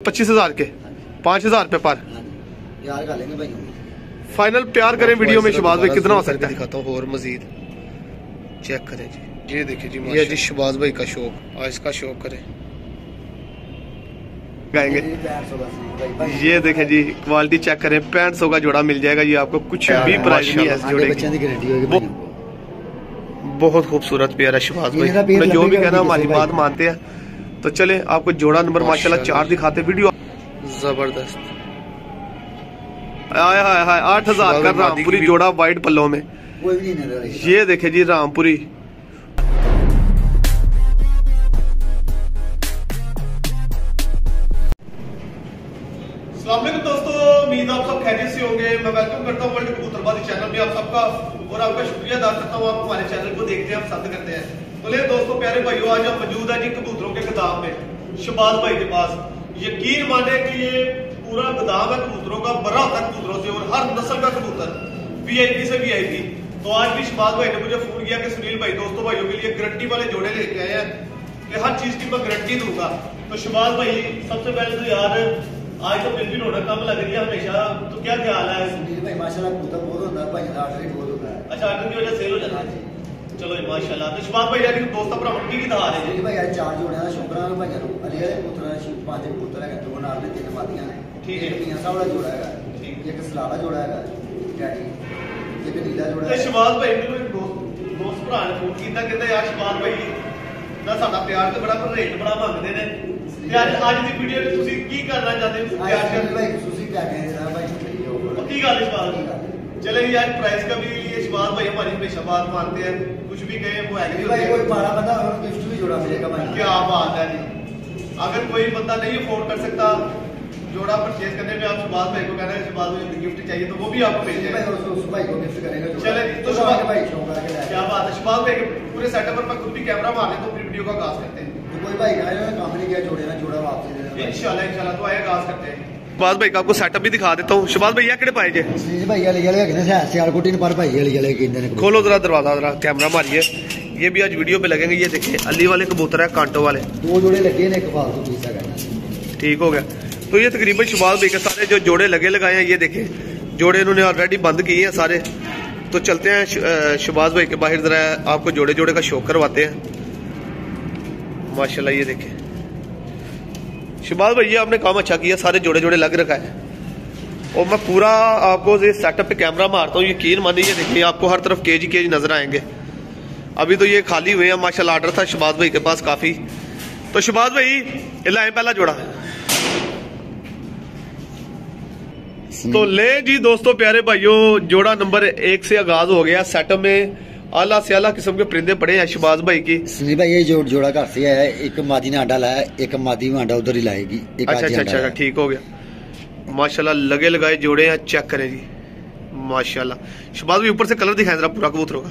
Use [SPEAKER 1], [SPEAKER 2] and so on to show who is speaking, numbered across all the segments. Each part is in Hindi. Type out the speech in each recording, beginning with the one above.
[SPEAKER 1] पच्चीस हज़ार के। पाँच हज़ार रुपए पर। फाइनल प्यार करें वीडियो में शबाज भाई कितना हो सकता है? दिखाता हूँ और मजीद चेक करें जी। ये देखिए जी ये जी शबाज भाई का शौक और इसका शौक करें। गाएँगे। ये देखें जी क्वालिटी चेक करें। पैंट सौ का जोड़ा मिल जाएगा। ये आपको कुछ भी प्राइस नहीं है जोड़े की
[SPEAKER 2] की।
[SPEAKER 1] बहुत खूबसूरत पेयर है शबाज भाई। जो भी कहना हमारी बात मानते हैं। तो चले आपको जोड़ा नंबर माशाल्लाह चार दिखाते वीडियो। ज़बरदस्त। हाय हाय हाय आठ हज़ार का रामपुरी जोड़ा वाइट पल्लों में। ये देखे जी रामपुरी। दोस्तों उम्मीद आप सब खैरियत से होंगे। मैं वेलकम करता हूँ वर्ल्ड कबूतरबाजी चैनल में आप सबका और आपका शुक्रिया अदा करता हूँ। आप हमारे चैनल को देखते हैं पसंद करते हैं। तो ले दोस्तों प्यारे भाइयों आज हम मौजूद है जी कबूतरों के गोदाम में। शबाज भाई के पास। यकीन माने कि ये पूरा गोदाम है कबूतरों का भरा होता है कबूतरों से और हर नस्ल का कबूतर। वीआईपी से वीआईपी तो आज भी शबाज भाई ने मुझे फ़ोन किया कि सुनील भाई दोस्तों भाइयों के लिए गारंटी वाले जोड़े लेके आए हैं कि हर चीज़ की मैं गारंटी दूँगा। तो शबाज भाई सबसे पहले तो यार आज तो फिर भी कम लग रही है हमेशा। तो क्या ख्याल है?
[SPEAKER 2] सुनील भाई माशाल्लाह कबूतर बहुत होता है भाई ऑर्डर बहुत होता है।
[SPEAKER 1] अच्छा आर्डर की वजह सेल हो जाता
[SPEAKER 2] हाँ। ਚਲੋ
[SPEAKER 1] ਜੀ, ਮਾਸ਼ਾਅੱਲਾ। ਤੇ ਸ਼ਬਾਬ ਭਾਈ ਜਿਹੜੇ ਦੋਸਤਾਂ ਭਰਾਵਾਂ ਨੂੰ ਕੀ ਦਿਖਾ ਰਹੇ
[SPEAKER 2] ਜੀ?
[SPEAKER 1] ਜੀ
[SPEAKER 2] ਭਾਈ ਅੱਜ ਚਾਰ ਜੋੜਿਆਂ ਦਾ ਸ਼ੁਕਰਾਨਾ ਭਾਈਆਂ ਨੂੰ। ਅਲੀ ਵਾਲੇ ਪੁੱਤਰ ਦਾ ਸ਼ਿਵਪਾ ਦੇ ਪੁੱਤਰ ਹੈਗਾ ਦੋ ਨਾਲ ਦੇ ਤਿੰਨ ਵਾਦੀਆਂ ਨੇ।
[SPEAKER 1] ਠੀਕ ਹੈ।
[SPEAKER 2] ਇੱਕ ਮੀਆਂ ਸਾਹਿਬ ਦਾ ਜੋੜਾ
[SPEAKER 1] ਠੀਕ।
[SPEAKER 2] ਹੈਗਾ ਇੱਕ ਸਲਾਹ ਦਾ ਜੋੜਾ ਹੈਗਾ ਡੈਡੀ ਇੱਕ ਨੀਲਾ ਜੋੜਾ
[SPEAKER 1] ਤੇ
[SPEAKER 2] ਹੈਗਾ।
[SPEAKER 1] ਸ਼ਬਾਬ ਭਾਈ ਮੈਨੂੰ ਇੱਕ ਦੋਸਤ ਦੋਸਤ ਭਰਾ ਨੇ ਫੋਨ ਕੀਤਾ ਕਹਿੰਦਾ ਯਾਰ ਸ਼ਬਾਬ ਭਾਈ ਦਾ ਸਾਡਾ ਪਿਆਰ ਤੇ ਬੜਾ ਪਰ ਰੇਟ ਬੜਾ ਮੰਗਦੇ ਨੇ। ਤੇ ਅੱਜ ਅੱਜ ਦੀ ਵੀਡੀਓ ਵਿੱਚ ਤੁਸੀਂ ਕੀ ਕਰਨਾ ਚਾਹੁੰਦੇ ਹੋ? ਪਿਆਰ
[SPEAKER 2] ਅੱਜ
[SPEAKER 1] ਭਾਈ
[SPEAKER 2] ਤੁਸੀਂ ਕਹਿ ਰਹੇ ਸਰ ਭਾਈ ਉਹ ਕੀ ਗੱਲ ਹੈ ਸ਼ਬਾਬ
[SPEAKER 1] पक्की गाल इस बात
[SPEAKER 2] पक्की
[SPEAKER 1] की
[SPEAKER 2] गाल।
[SPEAKER 1] चले यार प्राइस का भी ये शबाज भाई हमारी हमेशा बात मानते हैं। कुछ भी कहे वो एग्री
[SPEAKER 2] भाई कोई बारह बंदा और गिफ्ट भी जोड़ा मिलेगा भाई
[SPEAKER 1] क्या बात है जी। अगर कोई बंदा नहीं अफोर्ड कर सकता जोड़ा परचेज करने में आप शबाज भाई को कहना है शबाज भाई गिफ्ट चाहिए तो वो भी आपको मिल जाएगा।
[SPEAKER 2] भाई को गिफ्ट करेंगे
[SPEAKER 1] चले, तो
[SPEAKER 2] तो भाई।
[SPEAKER 1] क्या बात है शबाज भाई के पूरे सेटअप पर मैं खुद भी कैमरा मार ले तो अपनी वीडियो का आगाज़ करते हैं।
[SPEAKER 2] तो कोई भाई कहे काम नहीं किया जोड़े ना जोड़ा वापस
[SPEAKER 1] इंशाल्लाह इंशाल्लाह तो आए आगाज़ करते हैं। शबाज भाई का आपको सेटअप भी दिखा देता हूँ पाए
[SPEAKER 2] सुनील भाई वाले वाले कहते हैं सियालकोटी पर भाई वाले वाले कहते हैं
[SPEAKER 1] खोलो जरा दरवाज़ा जरा कैमरा मारिए ये भी आज वीडियो पे लगेंगे ये देखिए अली वाले कबूतर है कांटो वाले
[SPEAKER 2] दो जोड़े लगे ने एक फालतू पीस है
[SPEAKER 1] ठीक हो गया तो ये तकरीबन शबाज भाई के सारे जो जोड़े लगे लगाए हैं ये देखे जोड़े इन्होंने ऑलरेडी बंद किए हैं सारे तो चलते हैं श- शबाज भाई के बाहर जरा आपको जोड़े जोड़े का शौक करवाते हैं माशाल्लाह ये देखे शबाज भाई ये आपने काम अच्छा किया सारे जोड़े जोड़े लग रखा है। और मैं पूरा आपको ये सेटअप पे कैमरा मारता हूँ यकीन मानिए देखिए आपको हर तरफ़ केज केज नज़र आएँगे। अभी तो ये खाली हुए हैं माशाल्लाह आर्डर था शबाज भाई के पास काफ़ी। तो शबाज भाई ये लाए पहला जोड़ा। तो ले जी दोस्तों प्यारे भाइयों जोड़ा नंबर एक से आगाज़ हो गया। सेटअप में आला से आला किस्म के परिंदे पड़े हैं शबाज भाई की।
[SPEAKER 2] सुनील भाई ये जोड़ जोड़ा घर से है। एक मादी ने आंडा लाया एक मादी में आंडा उधर ही लाएगी एक
[SPEAKER 1] अच्छा अच्छा अच्छा ठीक हो गया। माशाल्लाह लगे लगाए जोड़े हैं चेक करें जी। माशाल्लाह। शबाज भाई ऊपर से कलर दिखाए जरा पूरा कबूतरों का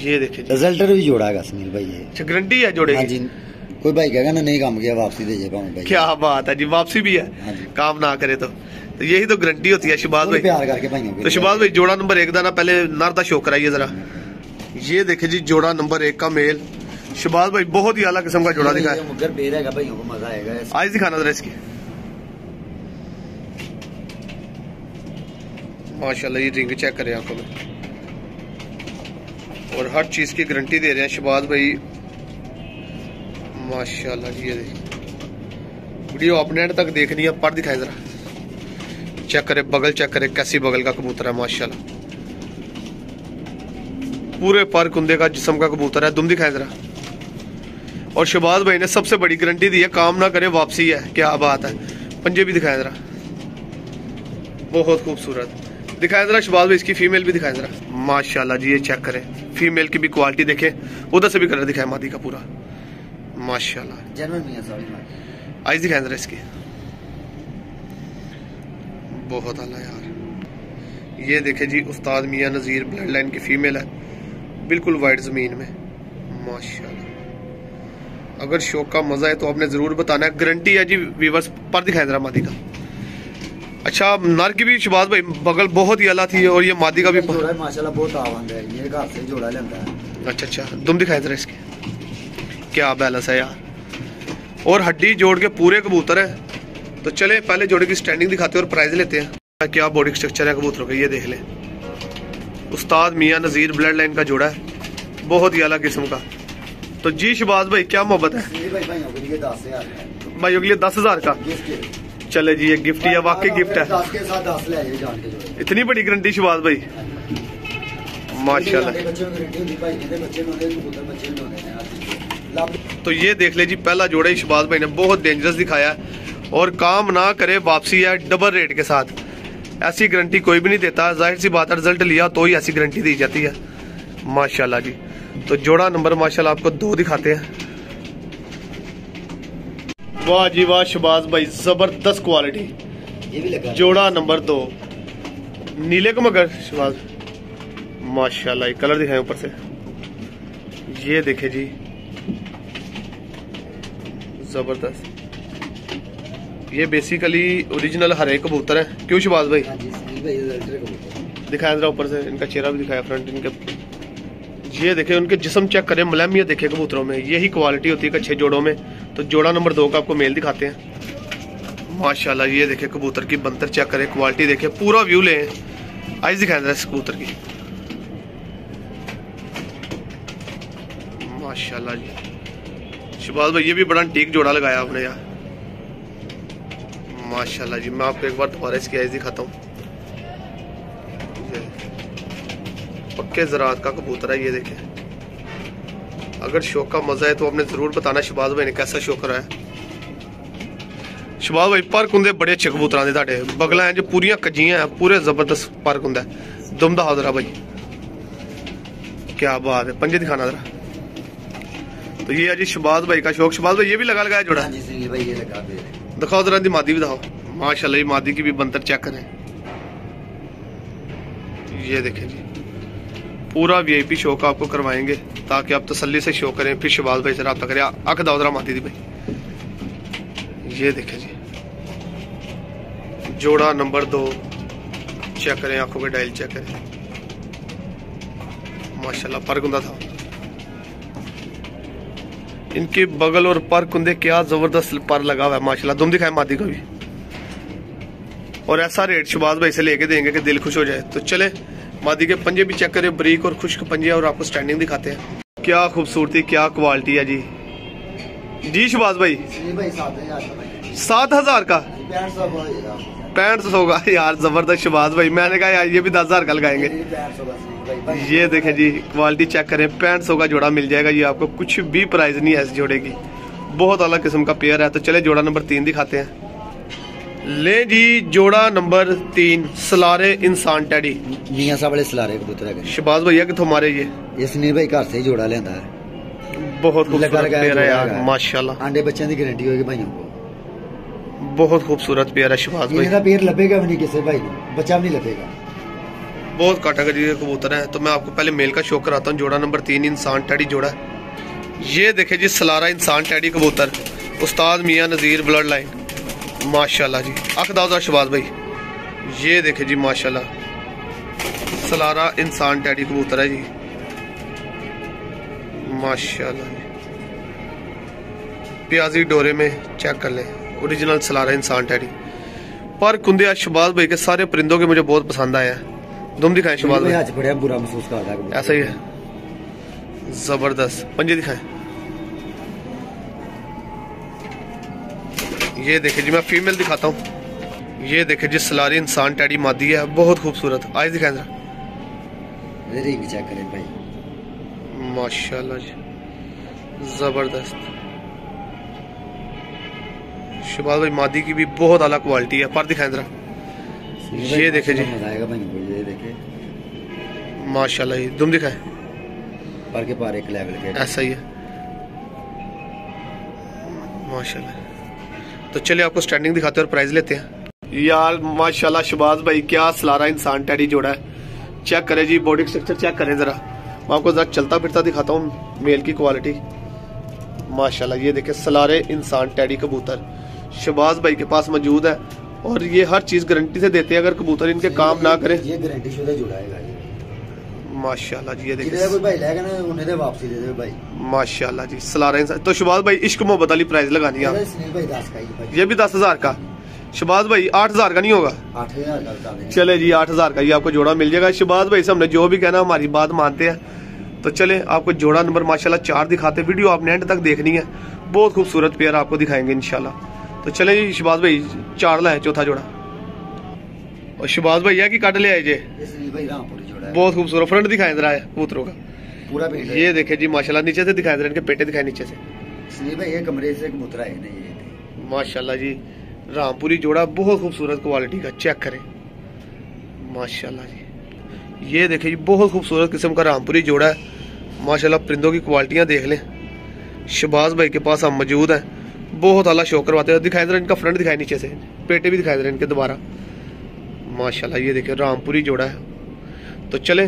[SPEAKER 1] ये देखे जी।
[SPEAKER 2] रिजल्टर भी जोड़ा है सुनील भाई ये।
[SPEAKER 1] अच्छा गारंटी है जोड़े
[SPEAKER 2] हाँ जी। कोई भाई कहेगा ना नहीं काम किया वापसी दे भाई?
[SPEAKER 1] क्या बात है जी वापसी भी
[SPEAKER 2] हाँ।
[SPEAKER 1] है
[SPEAKER 2] जी।
[SPEAKER 1] काम ना करे तो। तो यही तो गारंटी होती है शबाज भाई। तो शबाज भाई जोड़ा नंबर एक का ना पहले नर का शो कराइए जरा। ये देखे जी जोड़ा नंबर एक का मेल। शबाज भाई बहुत ही अलग किस्म का जोड़ा दिखा है। आज दिखाना जरा इसकी। माशाल्लाह ये रिंग चेक करें आँखों में। और हर चीज़ की गारंटी दे रहे हैं शबाज भाई। माशाल्लाह जी ये देखिए वीडियो अपने एंड तक देखनी है पर दिखाए जरा। चेक करे बगल चेक करे कैसी बगल का कबूतर है माशाल्लाह। पूरे पर कुंदे का जिस्म का कबूतर है दुम दिखाए जरा। और शबाज भाई ने सबसे बड़ी गारंटी दी है काम ना करे वापसी है क्या बात है। पंजे भी दिखाए जरा। बहुत खूबसूरत। दिखाए जरा शबाज भाई इसकी फीमेल भी दिखाए जरा। माशाल्लाह जी ये चेक करें। फीमेल की भी क्वालिटी देखें। उधर से भी कलर दिखाए मादी का पूरा। माशाल्लाह।
[SPEAKER 2] साहब
[SPEAKER 1] आइज़ दिखाए जरा इसकी। बहुत आला यार। ये देखे जी उस्ताद मियाँ नज़ीर ब्लड लाइन की फीमेल है। बिल्कुल वाइट ज़मीन में। माशाल्लाह। अगर शौक का मज़ा है तो आपने ज़रूर बताना है। गारंटी है जी वीवर्स पर दिखाए जरा मादी का। अच्छा नर की भी शबाज भाई बगल बहुत ही अला थी और ये मादी का भी
[SPEAKER 2] जोड़ा माशाल्लाह बहुत आवाज़ है। ये घर से जोड़ा लेता है।
[SPEAKER 1] अच्छा अच्छा। दुम दिखाए जरा इसके। क्या बैलेंस है यार। और हड्डी जोड़ के पूरे कबूतर है। तो चले पहले जोड़े की स्टैंडिंग दिखाते हैं और प्राइस लेते हैं। क्या बॉडी स्ट्रक्चर है कबूतरों का ये देख लें। उस्ताद मियाँ नज़ीर ब्लड लाइन का जोड़ा है। बहुत ही अलग किस्म का। तो जी शबाज भाई क्या मोहब्बत है?
[SPEAKER 2] भाई भाइयों के लिए दस हज़ार
[SPEAKER 1] के चले जी ये गिफ्ट या वाकई गिफ्ट है। इतनी बड़ी गारंटी शबाज भाई। माशाल्लाह। तो ये देख ले जी पहला जोड़ा ही शबाज भाई ने बहुत डेंजरस दिखाया है। और काम ना करे वापसी है डबल रेट के साथ। ऐसी गारंटी कोई भी नहीं देता। ज़ाहिर सी बात है रिज़ल्ट लिया तो ही ऐसी गारंटी दी जाती है। माशाल्लाह जी। तो जोड़ा नंबर माशाल्लाह आपको दो दिखाते हैं। वाह जी वाह शबाज भाई ज़बरदस्त क्वालिटी
[SPEAKER 2] ये भी लगा।
[SPEAKER 1] जोड़ा नंबर दो। नीले को मगर शबाज। माशाल्लाह ये कलर दिखाए ऊपर से। ये देखे जी। ज़बरदस्त। ये बेसिकली ओरिजिनल हरे कबूतर है। क्यों शबाज भाई?
[SPEAKER 2] हाँ कबूतर
[SPEAKER 1] दिखाया जरा ऊपर से इनका चेहरा भी दिखाया फ्रंट इनके ये देखे उनके जिसम चेक करें मलहमियत देखे कबूतरों में। यही क्वालिटी होती है अच्छे जोड़ों में। तो जोड़ा नंबर दो का आपको मेल दिखाते हैं। माशाल्लाह ये देखे कबूतर की बंतर चेक करें क्वालिटी देखे पूरा व्यू लें। आइज़ दिखाया जरा इस कबूतर की। माशाल्लाह जी। शबाज भाई ये भी बड़ा टीक जोड़ा लगाया आपने यार। माशाल्लाह जी, मैं आपको एक बार दोबारा इसकी आइज़ दिखाता हूँ। पक्के ज़रात का कबूतर है, ये देखें। अगर शौक का मज़ा है तो आपने ज़रूर बताना, शबाज भाई ने कैसा शौक रहा है। शबाज भाई, पर्क होंगे बड़े अच्छे कबूतर ने साढ़े बगला हैं जो, पूरिया कज्जियाँ हैं, पूरे ज़बरदस्त पर्क होंगे दुमदा हाजरा भाई। क्या बात है, पंजे दिखाना जरा। तो ये है जी शबाज भाई का शौक। शबाज भाई, ये भी लगा लगाया जोड़ा।
[SPEAKER 2] हाँ जी भाई, ये लगा
[SPEAKER 1] दिखाओ जरा दी मादी भी दिखाओ। माशाल्लाह मादी की भी बंतर चेक करें। ये देखें जी। पूरा वीआईपी शो का आपको करवाएँगे, ताकि आप तसल्ली से शो करें। फिर शबाज भाई से रहा करें। अख दाओ मादी दी भाई। ये देखें जी। जोड़ा नंबर दो। चेक करें, आँखों के डायल चेक करें। माशाल्लाह पर कुंदा था। इनके बगल और पर कुंदे क्या ज़बरदस्त पर लगा हुआ है माशाल्लाह। तुम दिखाए मादी को भी। और ऐसा रेट शबाज भाई से लेके देंगे कि दिल खुश हो जाए। तो चले मादी के पंजे भी चेक करें ब्रीक और खुश्क पंजे और आपको स्टैंडिंग दिखाते हैं। क्या खूबसूरती क्या क्वालिटी है जी। जी शबाज भाई?
[SPEAKER 2] भाई सात हज़ार का पैंठ सौ
[SPEAKER 1] का यार ज़बरदस्त शबाज भाई। मैंने कहा यार ये भी दस हज़ार का लगाएँगे। ये देखें जी क्वालिटी चेक करें पैंट सौ का जोड़ा मिल जाएगा ये आपको। कुछ भी प्राइस नहीं है इस जोड़े की। बहुत अलग किस्म का पेयर है। तो चले जोड़ा नंबर तीन दिखाते हैं। ले जी जोड़ा नंबर तीन सलारे इंसान टैडी।
[SPEAKER 2] मियाँ साहब वाले सलारे कबूतर है।
[SPEAKER 1] शबाज भैया कितों मारे ये?
[SPEAKER 2] ये सनीर भाई घर से ही जोड़ा लेंदा है।
[SPEAKER 1] बहुत खूबसूरत पेयर है यार माशाल्लाह।
[SPEAKER 2] आंडे बच्चों की गारंटी होगी भाइयों को।
[SPEAKER 1] बहुत खूबसूरत पेयर है शबाज भाई।
[SPEAKER 2] तो इनका पेयर लभेगा भी नहीं किसी भाई को। बच्चा भी नहीं लभेगा।
[SPEAKER 1] बहुत कैटेगरी के कबूतर है। तो मैं आपको पहले मेल का शो कराता हूँ। जोड़ा नंबर तीन, इंसान टैडी जोड़ा। ये देखे जी, सलारा इंसान टैडी कबूतर। उस्ताद मियाँ नज़ीर ब्लड लाइन। माशाल्लाह जी। अख दाऊदा शबाज भाई। ये देखे जी, माशाल्लाह। सलारा इंसान टैडी कबूतर है जी। माशाल्लाह जी। प्याजी डोरे में चेक कर लें। ओरिजिनल सलारा इंसान टैडी। पर कुंदे शबाज भाई के सारे परिंदों के मुझे बहुत पसंद आया हैं। तुम दिखाएँ
[SPEAKER 2] भाई
[SPEAKER 1] भाई
[SPEAKER 2] आज बड़ा बुरा महसूस करता है
[SPEAKER 1] ऐसा ही है। ज़बरदस्त। पंजे दिखाएँ। ये देखे जी मैं फीमेल दिखाता हूँ। ये देखे जी सलारी इंसान टैडी मादी है। बहुत खूबसूरत। आज दिखाएँ जरा।
[SPEAKER 2] रिंग चेक करें भाई।
[SPEAKER 1] माशाल्लाह जी। ज़बरदस्त। शबाज भाई मादी की भी बहुत अलग क्वालिटी है। पर दिखाएँ जरा। ये देखे जी।
[SPEAKER 2] ये देखे
[SPEAKER 1] माशाल्लाह जी तुम दिखाएँ।
[SPEAKER 2] पर के पार एक लेवल के।
[SPEAKER 1] ऐसा ही है। माशाल्लाह। तो चलिए आपको स्टैंडिंग दिखाते हैं और प्राइस लेते हैं। यार माशाल्लाह शबाज भाई क्या सलारा इंसान टैडी जोड़ा है। चेक करें जी बॉडी स्ट्रक्चर चेक करें जरा। मैं आपको जरा चलता फिरता दिखाता हूँ मेल की क्वालिटी माशाल्लाह ये देखें सलारे इंसान टैडी कबूतर। शबाज भाई के पास मौजूद है और ये हर चीज़ गारंटी से देते हैं अगर कबूतर इनके काम ना करे।
[SPEAKER 2] ये गारंटी शुदा जुड़ा है
[SPEAKER 1] जी ये
[SPEAKER 2] भाई लेगा ना उन्हें दे वापसी दे दे भाई।
[SPEAKER 1] माशाल्लाह जी तो भाई इश्क मोहब्बत प्राइस लगानी है। आपको जोड़ा मिल जाएगा। भाई से हमने जो भी कहना हमारी बात मानते हैं। तो चले आपको जोड़ा नंबर माशाला चार दिखाते। वीडियो आपने एंड तक देखनी है। बहुत खूबसूरत पेयर आपको दिखाएँगे इनशाला तो चले जी शबाज भाई चार लाए चौथा जोड़ा। और शबाज भाई है कि कट ले आए जे?
[SPEAKER 2] भाई
[SPEAKER 1] बहुत खूबसूरत। फ्रंट दिखाई दे रहा है कबूतरों का
[SPEAKER 2] पूरा पेट
[SPEAKER 1] ये देखे जी माशाला नीचे से दिखाई दे रहे इनके पेटे दिखाई नीचे से।
[SPEAKER 2] कमरे से कबूतरा है
[SPEAKER 1] ना जी रामपुरी जोड़ा बहुत खूबसूरत क्वालिटी का चेक करे। माशाला जी। ये देखे जी बहुत खूबसूरत किस्म का रामपुरी जोड़ा है। माशाल्लाह परिंदों की क्वालिटियाँ देख लें। शबाज भाई के पास हम मौजूद हैं। बहुत अला शो करवाते हैं। दिखाई दे रहे इनका फ्रंट दिखाई नीचे से। पेटे भी दिखाई दे रहे हैं इनके दोबारा। माशाल्लाह ये देखे रामपुरी जोड़ा है। तो चले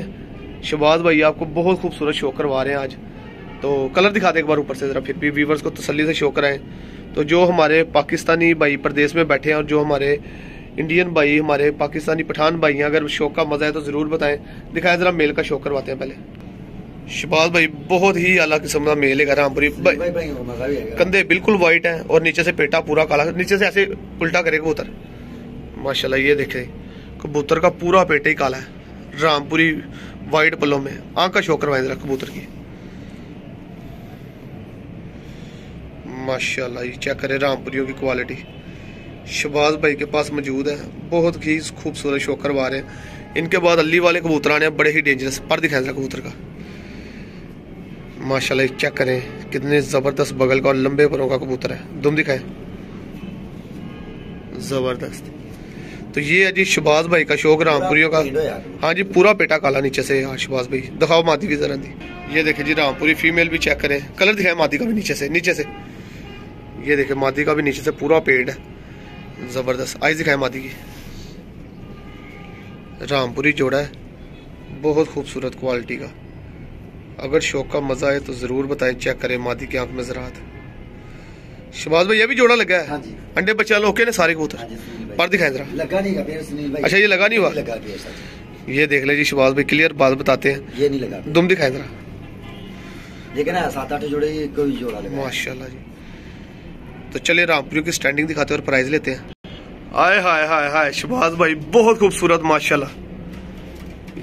[SPEAKER 1] शबाज भाई आपको बहुत खूबसूरत शो करवा रहे हैं आज। तो कलर दिखा दे एक बार ऊपर से ज़रा फिर भी व्यूवर्स को तसली से शो कराएँ। तो जो हमारे पाकिस्तानी भाई प्रदेश में बैठे हैं और जो हमारे इंडियन भाई हमारे पाकिस्तानी पठान भाई हैं अगर शो का मज़ा है तो ज़रूर बताएँ। दिखाएँ ज़रा मेल का शो करवाते हैं पहले। शबाज भाई बहुत ही अला किस्म का मेल है रामपुरी कंधे बिल्कुल वाइट हैं और नीचे से पेटा पूरा काला। नीचे से ऐसे उल्टा करे कबूतर। माशाल्लाह ये देखे कबूतर का पूरा पेटा ही काला है। रामपुरी वाइट पल्लों में। आँख का शौक करवाए जरा कबूतर की। माशाल्लाह, ये चेक करे रामपुरियों की क्वालिटी शबाज भाई के पास मौजूद है। बहुत ही खूबसूरत शौक करवा रहे हैं। इनके बाद अली वाले कबूतर आने बड़े ही डेंजरस पर दिखाए जरा कबूतर का। माशाल्लाह चेक करें, कितने ज़बरदस्त बगल का और लंबे परों का कबूतर है। दुम दिखाएँ। ज़बरदस्त। तो ये है जी शबाज भाई का शौक रामपुरियों का। हाँ जी पूरा पेटा काला नीचे से हाँ शबाज भाई। दिखाओ मादी भी जरा दी। ये देखे जी रामपुरी फीमेल भी चेक करें। कलर दिखाए मादी का भी नीचे से नीचे से। ये देखे मादी का भी नीचे से पूरा पेट है। ज़बरदस्त। आइज़ दिखाए मादी की। रामपुरी जोड़ा है। बहुत खूबसूरत क्वालिटी का। अगर शौक का मज़ा आए तो ज़रूर बताएँ चेक करें मादी की आँख में जरात शबाज भाई ये भी जोड़ा लगा है?
[SPEAKER 2] हाँ
[SPEAKER 1] अंडे बच्चा लोके ने सारे
[SPEAKER 2] हाँ
[SPEAKER 1] कबूतर
[SPEAKER 2] भाई
[SPEAKER 1] पर दिखाए जरा।
[SPEAKER 2] लगा नहीं सुनील भाई।
[SPEAKER 1] अच्छा, ये लगा नहीं हुआ?
[SPEAKER 2] लगा
[SPEAKER 1] ये देख ले जी शबाज भाई क्लियर बात बताते हैं।
[SPEAKER 2] ये नहीं लगा
[SPEAKER 1] दुम दिखाए जरा।
[SPEAKER 2] लेकिन सात आठ जोड़े कोई जोड़ा लगा
[SPEAKER 1] माशाल्लाह जी। तो चलिए रामपुरी की स्टैंडिंग दिखाते हैं और प्राइस लेते हैं। आय हाय हाय हाय शबाज भाई बहुत खूबसूरत माशाल्लाह।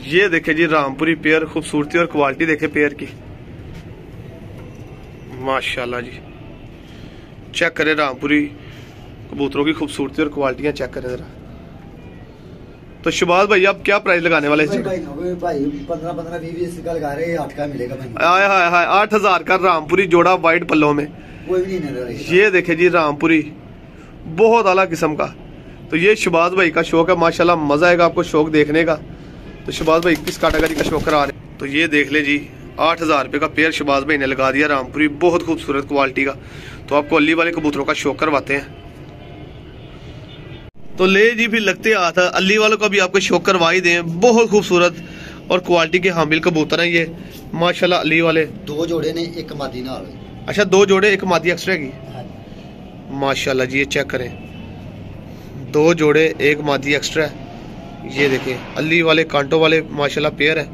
[SPEAKER 1] ये देखे जी रामपुरी पेयर खूबसूरती और क्वालिटी देखे पेयर की। माशाल्लाह जी। चेक करें रामपुरी। कबूतरों की खूबसूरती और क्वालिटियाँ चेक करें जरा। तो शबाज भाई आप क्या प्राइस लगाने वाले हैं
[SPEAKER 2] भाई? भाई भाई। भाई
[SPEAKER 1] हाय हाय आठ हज़ार का रामपुरी जोड़ा वाइट पल्लों में। ये देखे जी रामपुरी बहुत आला किस्म का। तो ये शुभाष भाई का शौक है माशाल्लाह मज़ा आएगा आपको शौक देखने का। तो शबाज भाई किस कैटेगरी का शौक करा रहे हैं? तो ये देख ले जी आठ हज़ार रुपये का पेयर शबाज भाई ने लगा दिया रामपुरी बहुत खूबसूरत क्वालिटी का। तो आपको अली वाले कबूतरों का शौक करवाते हैं। तो ले जी फिर लगते हाथ अली वालों का भी आपको शौक करवा ही दें। बहुत खूबसूरत और क्वालिटी के हामिल कबूतर हैं ये। माशाल्लाह अली वाले।
[SPEAKER 2] दो जोड़े ने एक मादी नाल।
[SPEAKER 1] अच्छा दो जोड़े एक मादी एक्स्ट्रा की?
[SPEAKER 2] हाँ
[SPEAKER 1] माशाल्लाह जी ये चेक करें। दो जोड़े एक मादी एक्स्ट्रा है ये देखें अली वाले कांटो वाले माशाल्लाह पेयर है।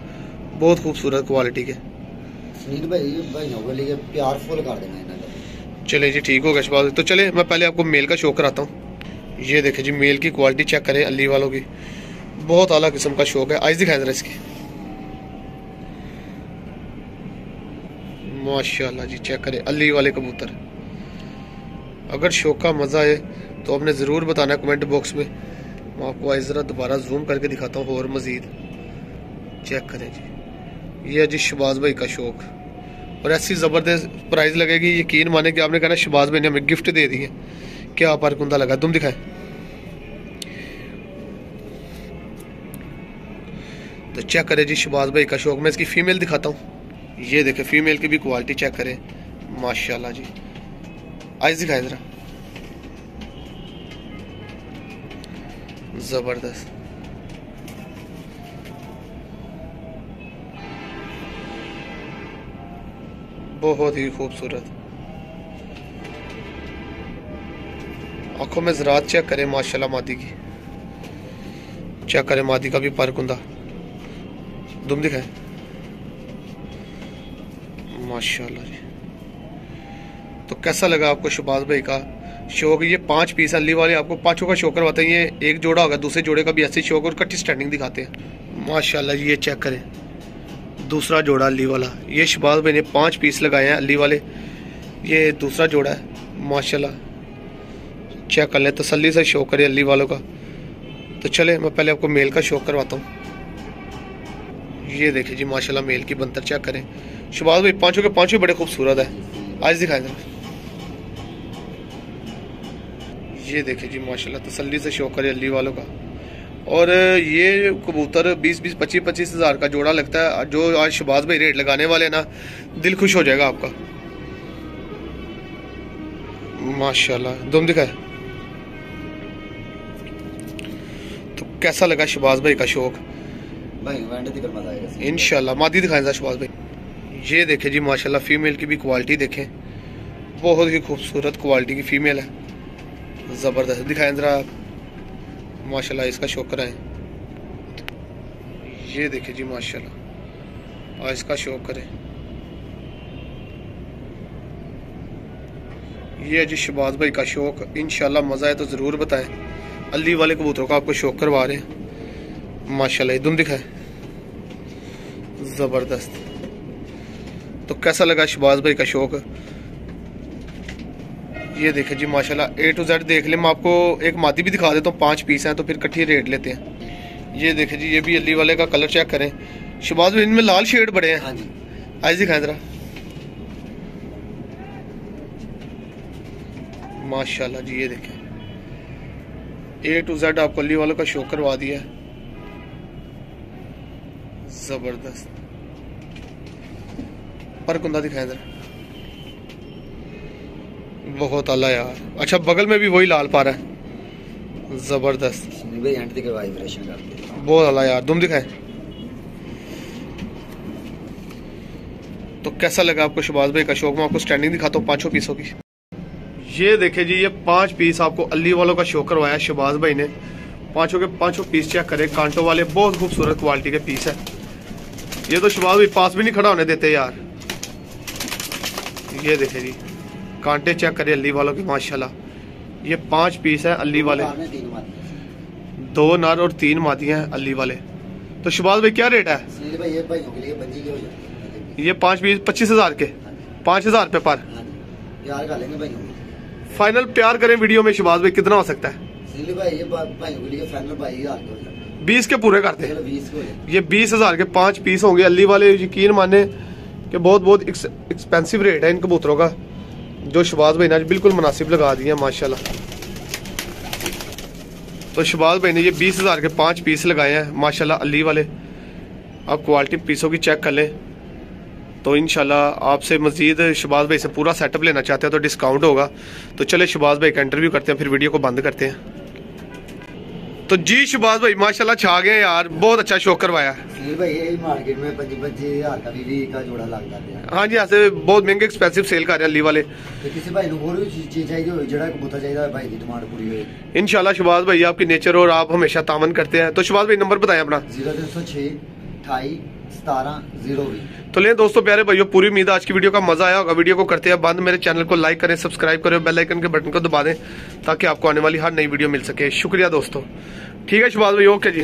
[SPEAKER 1] बहुत खूबसूरत क्वालिटी के।
[SPEAKER 2] सुनील भाई भाई प्यार फुल कर देना
[SPEAKER 1] चले जी ठीक हो गया शबाज तो चले मैं पहले आपको मेल का शो कराता हूँ। ये देखें जी, मेल की क्वालिटी चेक करें, अली वालों की। बहुत आला किस्म का शौक है। आज दिखाएँ जरा इसकी। माशाल्लाह जी चेक करें। अली वाले कबूतर। अगर शौक का मज़ा आए तो आपने ज़रूर बताना कमेंट बॉक्स में। मैं आपको आज ज़रा दोबारा जूम करके दिखाता हूँ, और मज़ीद। चेक करें जी। ये है जी शबाज भाई का शौक। और ऐसी ज़बरदस्त प्राइस लगेगी, यकीन माने कि आपने कहना शबाज भाई ने हमें गिफ्ट दे दी है। क्या पर कुंदा लगा? तुम दिखाए। तो चेक करें जी शबाज भाई का शौक। मैं इसकी फीमेल दिखाता हूँ। ये देखें फीमेल की भी क्वालिटी चेक करें। माशाल्लाह जी। आज दिखाएँ जरा। ज़बरदस्त। बहुत ही खूबसूरत। आँखों में ज़रात चेक करें, माशाल्लाह मादी की। चेक करें मादी का भी फ़र्क कुंदा दुम दिखाएँ। माशाल्लाह जी। तो कैसा लगा आपको शबाज भाई का शौक? ये पाँच पीस अली वाले आपको पाँचों का शौक करवाते हैं। ये एक जोड़ा होगा, दूसरे जोड़े का भी ऐसे शौक और कट्टी स्टैंडिंग दिखाते हैं। माशाल्लाह जी, ये चेक करें। दूसरा जोड़ा अली वाला। ये शबाज भाई ने पाँच पीस लगाए हैं अली वाले। ये दूसरा जोड़ा है। माशाल्लाह। चेक कर लें, तसल्ली से शौक करें अली वालों का। तो चले, मैं पहले आपको मेल का शौक करवाता हूँ। ये देखिए जी, माशाल्लाह मेल की बंतर चेक करें। शबाज भाई, पाँचों के पाँचों बड़े खूबसूरत है। आज दिखाएँ जरा। ये देखिए जी, माशाल्लाह तसल्ली से शौक करें अली वालों का। और ये कबूतर 20 20 25 25 हज़ार का जोड़ा लगता है। जो आज शबाज भाई रेट लगाने वाले ना, दिल खुश हो जाएगा आपका। माशाल्लाह दुम दिखाए। कैसा लगा शबाज भाई का शौक?
[SPEAKER 2] भाई वेंड दिक्कत मज़ा आएगा
[SPEAKER 1] इनशाला मादी दिखाएँ शबाज भाई। ये देखें जी माशाल्लाह फीमेल की भी क्वालिटी देखें। बहुत ही खूबसूरत क्वालिटी की फीमेल है। ज़बरदस्त दिखाएँ जरा माशाल्लाह इसका शौक कराएँ। ये देखें जी माशाल्लाह। और इसका शौक करें। ये है जी शबाज भाई का शौक। इंशाल्लाह मज़ा है तो ज़रूर बताएँ। अली वाले कबूतरों का आपको शौक करवा रहे हैं। माशाल्लाह दुम दिखाए। ज़बरदस्त। तो कैसा लगा शबाज भाई का शौक? ये देखें जी माशाल्लाह ए टू जेड देख ले। मैं आपको एक मादी भी दिखा देता हूँ पाँच पीस हैं तो फिर कट्ठी रेट लेते हैं। ये देखें जी ये भी अली वाले का कलर चेक करें। शबाज भाई इनमें लाल शेड बड़े हैं।
[SPEAKER 2] हाँ जी।
[SPEAKER 1] आज दिखाएँ जरा। माशाल्लाह जी ये देखें। ए टू जेड आपको अली वालों का शो करवा दिया है। ज़बरदस्त। पर कुंदा दिखाएँ जरा। बहुत आला यार। अच्छा बगल में भी वही लाल पारा है। ज़बरदस्त। बहुत आला यार। तुम दिखाएँ। तो कैसा लगा आपको शबाज भाई का शौक मैं आपको स्टैंडिंग दिखाता हूँ पाँचों पीसों की ये देखे जी, ये पाँच पीस आपको अली वालों का शो करवाया शबाज भाई ने। पाँचों के पाँचों पीस चेक करें। कांटों वाले बहुत खूबसूरत क्वालिटी के पीस है। ये तो शबाज भाई पास भी नहीं खड़ा होने देते यार। ये देखे जी, कांटे चेक करें अली वालों के, माशाल्लाह। ये पाँच पीस है अली वाले। दो नर और तीन मादियाँ हैं अली वाले। तो शबाज भाई, क्या रेट है?
[SPEAKER 2] ये
[SPEAKER 1] पाँच पीस पच्चीस हज़ार के। पाँच हज़ार रुपए पर। फाइनल प्यार करें वीडियो में शबाज भाई कितना हो सकता है? बीस के पूरे करते हैं। ये बीस हज़ार के पाँच पीस होंगे। अली वाले यकीन माने कि बहुत बहुत एक्सपेंसिव रेट है इन कबूतरों का जो शबाज भाई ने आज बिल्कुल मुनासिब लगा दिया माशाल्लाह। तो शबाज भाई ने ये बीस हज़ार के पाँच पीस लगाए हैं माशाल्लाह अली वाले। आप क्वालिटी पीसों की चेक कर लें। तो इन आपसे मज़ीद शबाज भाई से पूरा सेटअप लेना चाहते हैं तो डिस्काउंट होगा। तो चले शबाज भाई का इंटरव्यू करते हैं फिर वीडियो को बंद करते हैं। तो जी शुभाष भाई माशाल्लाह छा गए यार बहुत अच्छा शो करवाया। हाँ। जी ऐसे बहुत महँगे एक्सपेंसिव सेल कर रहे ली वाले।
[SPEAKER 2] इन
[SPEAKER 1] शाह शुभाष भाई आपकी नेचर और आप हमेशा तामन करते हैं। तो शुभाष भाई नंबर बताएँ अपना।
[SPEAKER 2] ज़ीरो तीन सौ छह अठाई 17 020
[SPEAKER 1] तो ले दोस्तों प्यारे भाइयों पूरी उम्मीद आज की वीडियो का मज़ा आया होगा। वीडियो को करते हैं बंद। मेरे चैनल को लाइक करें सब्सक्राइब करें बेल आइकन के बटन को दबा दें ताकि आपको आने वाली हर नई वीडियो मिल सके। शुक्रिया दोस्तों। ठीक है शुभाष भाई ओके जी।